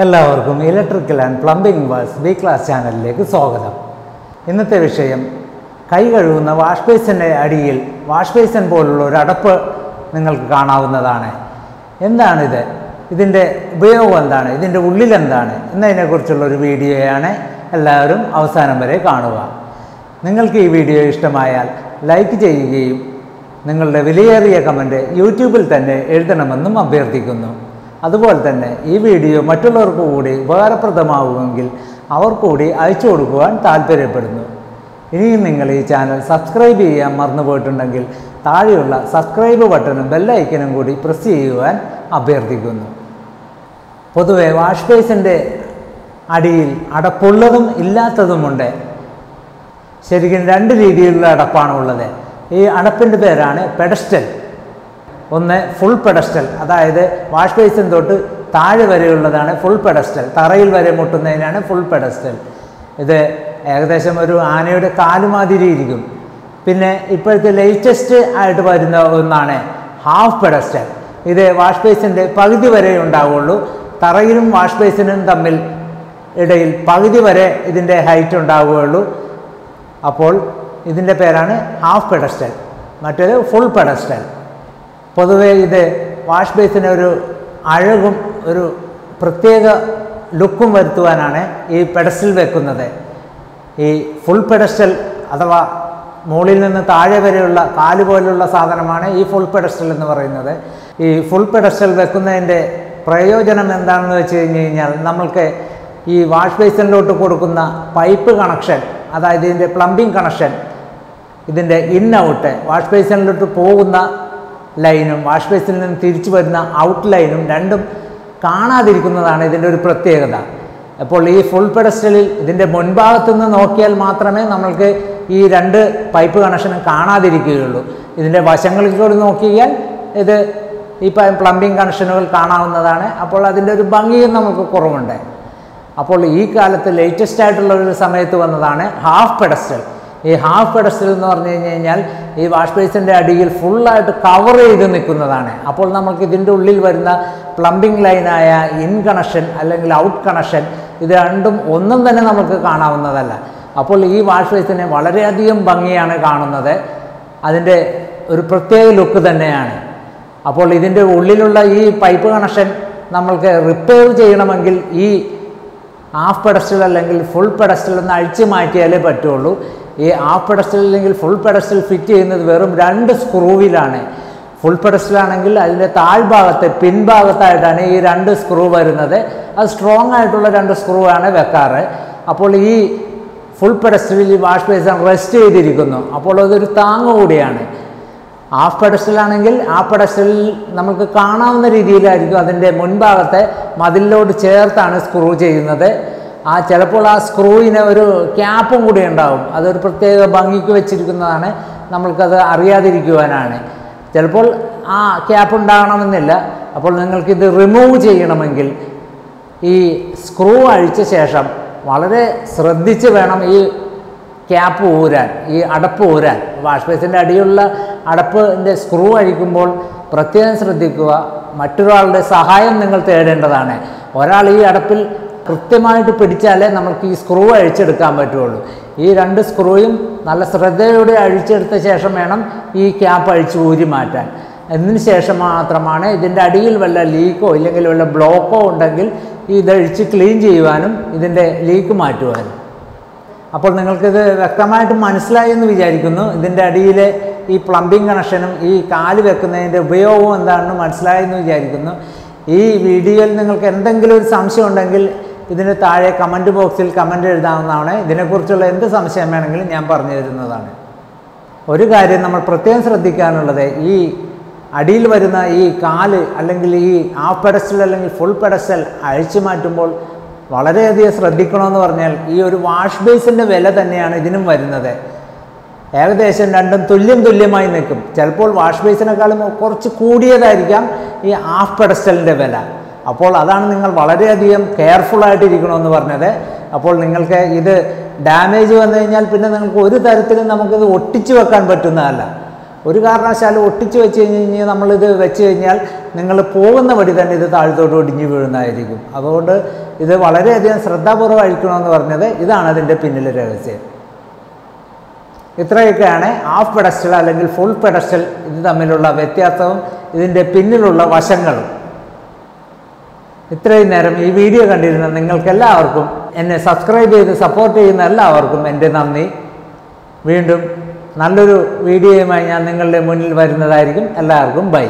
എല്ലാവർക്കും electrical and plumbing works B class ചാനലിലേക്ക് സ്വാഗതം. ഇന്നത്തെ വിഷയം കൈ കഴുകുന്ന വാഷ് ബേസിന്റെ അടിയിൽ വാഷ് പോലുള്ള ഒരു അടപ്പ് നിങ്ങൾക്ക് കാണാവുന്നതാണ്. എന്താണിത്? ഇതിന്റെ ഉപയോഗം എന്താണ്? ഇതിന്റെ ഉള്ളിൽ എന്താണ്? എന്നതിനെക്കുറിച്ചുള്ള ഒരു വീഡിയോയാണ് എല്ലാവരും അവസാനം വരെ കാണുക. നിങ്ങൾക്ക് ഈ വീഡിയോ ഇഷ്ടമായാൽ ലൈക്ക് ചെയ്യുകയും നിങ്ങളുടെ വിലയേറിയ കമന്റ് യൂട്യൂബിൽ തന്നെ എഴുതണമെന്നും അഭ്യർത്ഥിക്കുന്നു. അതുപോലെ തന്നെ ഈ വീഡിയോ മറ്റുള്ളവർക്ക് കൂടി ഉപകാരപ്രദമാവുമെങ്കിൽ അവർ കൂടി അയച്ചു കൊടുക്കുവാൻ താല്പര്യപ്പെടുന്നു. ഇനിയും നിങ്ങൾ ഈ ചാനൽ സബ്സ്ക്രൈബ് ചെയ്യാൻ മറന്നുപോയിട്ടുണ്ടെങ്കിൽ താഴെയുള്ള സബ്സ്ക്രൈബ് ബട്ടണും ബെല്ലൈക്കനും കൂടി പ്രസ് ചെയ്യുവാൻ അഭ്യർത്ഥിക്കുന്നു. പൊതുവെ വാഷ് ബേസിന്റെ അടിയിൽ അടപ്പുള്ളതും ഇല്ലാത്തതുമുണ്ട്. ശരിക്കും രണ്ട് രീതിയിലുള്ള അടപ്പാണ് ഉള്ളത് ഈ അടപ്പിന്റെ പേരാണ് പെഡസ്റ്റൽ. ഒന്ന് ഫുൾ പെഡസ്റ്റൽ അതായത് വാഷ് ബേസിൻ തൊട്ട് താഴെ വരെയുള്ളതാണ് ഫുൾ പെഡസ്റ്റൽ തറയിൽ വരെ മുട്ടുന്നതിനാണ് ഫുൾ പെഡസ്റ്റൽ ഇത് ഏകദേശം ഒരു ആനയുടെ കാലുമാതിരി ഇരിക്കും. പിന്നെ ഇപ്പോഴത്തെ ലേറ്റസ്റ്റ് ആയിട്ട് വരുന്ന ഒന്നാണ് ഹാഫ് പെഡസ്റ്റൽ ഇത് വാഷ് ബേസിന്റെ പകുതി വരെ ഉണ്ടാവുള്ളൂ. തറയിലും വാഷ് ബേസിനും തമ്മിൽ ഇടയിൽ പകുതി വരെ ഇതിന്റെ ഹൈറ്റ് ഉണ്ടാവുകയുള്ളൂ. അപ്പോൾ ഇതിന്റെ പേരാണ് ഹാഫ് പെഡസ്റ്റൽ മറ്റേത് ഫുൾ പെഡസ്റ്റൽ പൊതുവെ ഇത് വാഷ് ബേസിന് ഒരു അഴകും ഒരു പ്രത്യേക ലുക്കും വരുത്തുവാനാണ് ഈ പെഡസ്റ്റൽ വെക്കുന്നത്. ഈ ഫുൾ പെഡസ്റ്റൽ അഥവാ മുകളിൽ നിന്ന് താഴെ വരെയുള്ള കാൽ പോലുള്ള സാധനമാണ് ഈ ഫുൾ പെഡസ്റ്റൽ എന്ന് പറയുന്നത്. ഈ ഫുൾ പെഡസ്റ്റൽ വെക്കുന്നതിന്റെ പ്രയോജനം എന്താണെന്ന് വെച്ച് കഴിഞ്ഞ് കഴിഞ്ഞാൽ നമ്മൾക്ക് ഈ വാഷ് ബേസിനിലോട്ട് കൊടുക്കുന്ന പൈപ്പ് കണക്ഷൻ അതായത് ഇതിന്റെ പ്ലംബിംഗ് കണക്ഷൻ ഇതിന്റെ ഇൻ ഔട്ട് വാഷ് ബേസിനിലോട്ട് പോകുന്ന ലൈനും വാഷ് ബേസിൽ നിന്ന് തിരിച്ചു വരുന്ന ഔട്ട് ലൈനും രണ്ടും കാണാതിരിക്കുന്നതാണ് ഇതിന്റെ ഒരു പ്രത്യേകത. അപ്പോൾ ഈ ഫുൾ പെഡസ്റ്റലിൽ ഇതിന്റെ മുൻഭാഗത്ത് നിന്ന് നോക്കിയാൽ മാത്രമേ നമ്മൾക്ക് ഈ രണ്ട് പൈപ്പ് കണക്ഷനും കാണാതിരിക്കുകയുള്ളൂ. ഇതിന്റെ വശങ്ങളിൽ കൂടി നോക്കിയാൽ ഇത് ഈ പ്ലംബിംഗ് കണക്ഷനുകൾ കാണാവുന്നതാണ്. അപ്പോൾ അതിന്റെ ഒരു ഭംഗിയും നമുക്ക് കുറവുണ്ട്. അപ്പോൾ ഈ കാലത്ത് ലേറ്റസ്റ്റ് ആയിട്ടുള്ള ഒരു സമയത്ത് വന്നതാണ് ഹാഫ് പെഡസ്റ്റൽ ഈ ഹാഫ് പെഡസ്റ്റൽ എന്ന് പറഞ്ഞു കഴിഞ്ഞ് കഴിഞ്ഞാൽ ഈ വാഷ് ബേസിന്റെ അടിയിൽ ഫുള്ളായിട്ട് കവർ ചെയ്ത് നിൽക്കുന്നതാണ്. അപ്പോൾ നമുക്ക് ഇതിന്റെ ഉള്ളിൽ വരുന്ന പ്ലംബിംഗ് ലൈനായ ഇൻ കണക്ഷൻ അല്ലെങ്കിൽ ഔട്ട് കണക്ഷൻ ഇത് രണ്ടും ഒന്നും തന്നെ നമുക്ക് കാണാവുന്നതല്ല. അപ്പോൾ ഈ വാഷ് ബേസിനെ വളരെയധികം ഭംഗിയാണ് കാണുന്നത്. അതിന്റെ ഒരു പ്രത്യേക ലുക്ക് തന്നെയാണ്. അപ്പോൾ ഇതിന്റെ ഉള്ളിലുള്ള ഈ പൈപ്പ് കണക്ഷൻ നമ്മൾക്ക് റിപ്പയർ ചെയ്യണമെങ്കിൽ ഈ ഹാഫ് പെഡസ്റ്റൽ അല്ലെങ്കിൽ ഫുൾ പെഡസ്റ്റൽ ഒന്ന് അഴിച്ചു മാറ്റിയാലേ പറ്റുള്ളൂ. ഈ ഹാഫ് പെഡസ്റ്റൽ അല്ലെങ്കിൽ ഫുൾ പെഡസ്റ്റൽ ഫിറ്റ് ചെയ്യുന്നത് വെറും രണ്ട് സ്ക്രൂവിലാണ് ഫുൾ പെഡസ്റ്റൽ ആണെങ്കിൽ അതിന്റെ താഴ്ഭാഗത്തെ പിൻഭാഗത്തായിട്ടാണ് ഈ രണ്ട് സ്ക്രൂ വരുന്നത്. അത് സ്ട്രോങ് ആയിട്ടുള്ള രണ്ട് സ്ക്രൂ ആണ് വെക്കാറ്. അപ്പോൾ ഈ ഫുൾ പെഡസ്റ്റലിൽ ഈ വാഷ് ബേസൺ റെസ്റ്റ് ചെയ്തിരിക്കുന്നു. അപ്പോൾ അതൊരു താങ്ങ് കൂടിയാണ്. ഹാഫ് പെഡസ്റ്റലാണെങ്കിൽ ആ പെഡസ്റ്റലിൽ നമുക്ക് കാണാവുന്ന രീതിയിലായിരിക്കും അതിന്റെ മുൻഭാഗത്തെ മതിലിലോട്ട് ചേർത്താണ് സ്ക്രൂ ചെയ്യുന്നത്. ആ ചിലപ്പോൾ ആ സ്ക്രൂവിന് ഒരു ക്യാപ്പും കൂടി ഉണ്ടാവും. അതൊരു പ്രത്യേക ഭംഗിക്ക് വെച്ചിരിക്കുന്നതാണ്. നമ്മൾക്കത് അറിയാതിരിക്കുവാനാണ്. ചിലപ്പോൾ ആ ക്യാപ്പ് ഉണ്ടാകണമെന്നില്ല. അപ്പോൾ നിങ്ങൾക്കിത് റിമൂവ് ചെയ്യണമെങ്കിൽ ഈ സ്ക്രൂ അഴിച്ച ശേഷം വളരെ ശ്രദ്ധിച്ച് വേണം ഈ ക്യാപ്പ് ഊരാൻ ഈ അടപ്പ് ഊരാൻ. വാഷ് ബേസിന്റെ അടിയുള്ള അടപ്പിന്റെ സ്ക്രൂ അഴിക്കുമ്പോൾ പ്രത്യേകം ശ്രദ്ധിക്കുക. മറ്റൊരാളുടെ സഹായം നിങ്ങൾ തേടേണ്ടതാണ്. ഒരാൾ ഈ അടപ്പിൽ കൃത്യമായിട്ട് പിടിച്ചാലേ നമുക്ക് ഈ സ്ക്രൂ അഴിച്ചെടുക്കാൻ പറ്റുള്ളൂ. ഈ രണ്ട് സ്ക്രൂയും നല്ല ശ്രദ്ധയോടെ അഴിച്ചെടുത്ത ശേഷം വേണം ഈ ക്യാപ്പ് അഴിച്ച് ഊരി മാറ്റാൻ. എന്നതിന് ശേഷം മാത്രമാണ് ഇതിന്റെ അടിയിൽ വല്ല ലീക്കോ ഇല്ലെങ്കിൽ വല്ല ബ്ലോക്കോ ഉണ്ടെങ്കിൽ ഇതഴിച്ച് ക്ലീൻ ചെയ്യുവാനും ഇതിന്റെ ലീക്ക് മാറ്റുവാനും. അപ്പോൾ നിങ്ങൾക്കിത് വ്യക്തമായിട്ട് മനസ്സിലായി എന്ന് വിചാരിക്കുന്നു. ഇതിന്റെ അടിയിലെ ഈ പ്ലംബിംഗ് കണക്ഷനും ഈ കാൽ വെക്കുന്നതിന്റെ ഉപയോഗവും എന്താണെന്ന് മനസ്സിലായെന്ന് വിചാരിക്കുന്നു. ഈ വീഡിയോയിൽ നിങ്ങൾക്ക് എന്തെങ്കിലും ഒരു സംശയം ഉണ്ടെങ്കിൽ ഇതിന് താഴെ കമന്റ് ബോക്സിൽ കമന്റ് എഴുതാവുന്നതാണ്. ഇതിനെക്കുറിച്ചുള്ള എന്ത് സംശയം വേണമെങ്കിലും ഞാൻ പറഞ്ഞു തരുന്നതാണ്. ഒരു കാര്യം നമ്മൾ പ്രത്യേകം ശ്രദ്ധിക്കാനുള്ളത് ഈ അടിയിൽ വരുന്ന ഈ കാൽ അല്ലെങ്കിൽ ഈ ഹാഫ് പെഡസ്റ്റൽ അല്ലെങ്കിൽ ഫുൾ പെഡസ്റ്റൽ അഴിച്ചു മാറ്റുമ്പോൾ വളരെയധികം ശ്രദ്ധിക്കണമെന്ന് പറഞ്ഞാൽ ഈ ഒരു വാഷ് ബേസിന്റെ വില തന്നെയാണ് ഇതിനും വരുന്നത്. ഏകദേശം രണ്ടും തുല്യം തുല്യമായി നിൽക്കും. ചിലപ്പോൾ വാഷ് ബേസിനേക്കാളും കുറച്ച് കൂടിയതായിരിക്കാം ഈ ഹാഫ് പെഡസ്റ്റലിന്റെ വില. അപ്പോൾ അതാണ് നിങ്ങൾ വളരെയധികം കെയർഫുള്ളായിട്ടിരിക്കണമെന്ന് പറഞ്ഞത്. അപ്പോൾ നിങ്ങൾക്ക് ഇത് ഡാമേജ് വന്നു കഴിഞ്ഞാൽ പിന്നെ നിങ്ങൾക്ക് ഒരു തരത്തിലും നമുക്കിത് ഒട്ടിച്ചു വെക്കാൻ പറ്റുന്നതല്ല. ഒരു കാരണവശാലും ഒട്ടിച്ചു വെച്ച് കഴിഞ്ഞ് കഴിഞ്ഞാൽ നമ്മളിത് വെച്ച് കഴിഞ്ഞാൽ നിങ്ങൾ പോകുന്ന വഴി തന്നെ ഇത് താഴത്തോട്ട് ഒടിഞ്ഞു വീഴുന്നതായിരിക്കും. അതുകൊണ്ട് ഇത് വളരെയധികം ശ്രദ്ധാപൂർവം അഴിക്കണമെന്ന് പറഞ്ഞത് ഇതാണ് അതിന്റെ പിന്നിലെ രഹസ്യം. ഇത്രയൊക്കെയാണ് ഹാഫ് പെഡസ്റ്റൽ അല്ലെങ്കിൽ ഫുൾ പെഡസ്റ്റൽ ഇത് തമ്മിലുള്ള വ്യത്യാസവും ഇതിന്റെ പിന്നിലുള്ള വശങ്ങളും. ഇത്രയും നേരം ഈ വീഡിയോ കണ്ടിരുന്ന നിങ്ങൾക്കെല്ലാവർക്കും എന്നെ സബ്സ്ക്രൈബ് ചെയ്ത് സപ്പോർട്ട് ചെയ്യുന്ന എല്ലാവർക്കും എന്റെ നന്ദി. വീണ്ടും നല്ലൊരു വീഡിയോയുമായി ഞാൻ നിങ്ങളുടെ മുന്നിൽ വരുന്നതായിരിക്കും. എല്ലാവർക്കും ബൈ